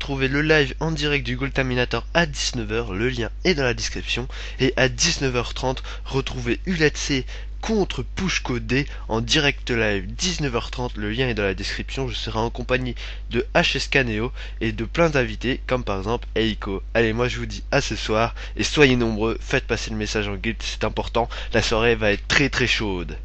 retrouver le live en direct du Goaltaminator à 19h, le lien est dans la description. Et à 19h30, retrouvez ULETC contre Pushko D en direct live 19h30, le lien est dans la description. Je serai en compagnie de HSK Neo et de plein d'invités comme par exemple Eiko. Allez, moi je vous dis à ce soir et soyez nombreux, faites passer le message en guild, c'est important. La soirée va être très très chaude.